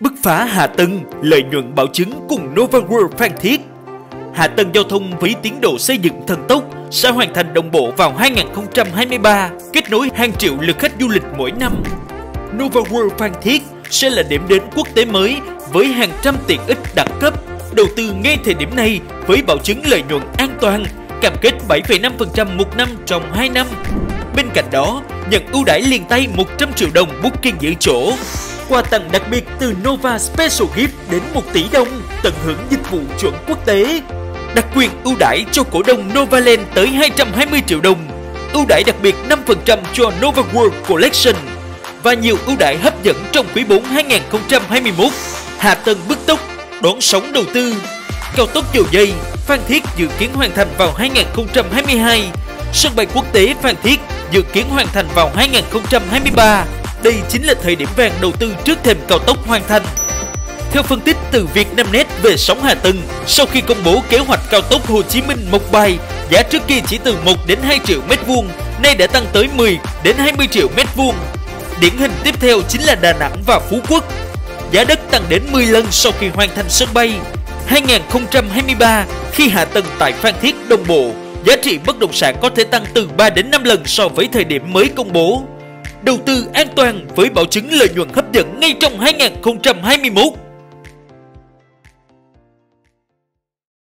Bứt phá hạ tầng, lợi nhuận bảo chứng cùng Nova World Phan Thiết. Hạ tầng giao thông với tiến độ xây dựng thần tốc sẽ hoàn thành đồng bộ vào 2023, kết nối hàng triệu lượt khách du lịch mỗi năm. Nova World Phan Thiết sẽ là điểm đến quốc tế mới với hàng trăm tiện ích đẳng cấp. Đầu tư ngay thời điểm này với bảo chứng lợi nhuận an toàn, cam kết 7,5% một năm trong 2 năm. Bên cạnh đó, nhận ưu đãi liền tay 100 triệu đồng booking giữ chỗ. Quà tặng đặc biệt từ Nova Special Gift đến 1 tỷ đồng, tận hưởng dịch vụ chuẩn quốc tế. Đặc quyền ưu đãi cho cổ đông Novaland tới 220 triệu đồng. Ưu đãi đặc biệt 5% cho Nova World Collection và nhiều ưu đãi hấp dẫn trong quý 4 2021. Hạ tầng bức tốc, đón sóng đầu tư. Cao tốc dầu dây, Phan Thiết dự kiến hoàn thành vào 2022. Sân bay quốc tế Phan Thiết dự kiến hoàn thành vào 2023. Đây chính là thời điểm vàng đầu tư trước thềm cao tốc hoàn thành. Theo phân tích từ Vietnamnet về sóng hạ tầng, sau khi công bố kế hoạch cao tốc Hồ Chí Minh Mộc Bài, giá trước kia chỉ từ 1 đến 2 triệu mét vuông, nay đã tăng tới 10 đến 20 triệu mét vuông. Điển hình tiếp theo chính là Đà Nẵng và Phú Quốc. Giá đất tăng đến 10 lần sau khi hoàn thành sân bay. 2023, khi hạ tầng tại Phan Thiết đồng bộ, giá trị bất động sản có thể tăng từ 3 đến 5 lần so với thời điểm mới công bố. Đầu tư an toàn với bảo chứng lợi nhuận hấp dẫn ngay trong 2021.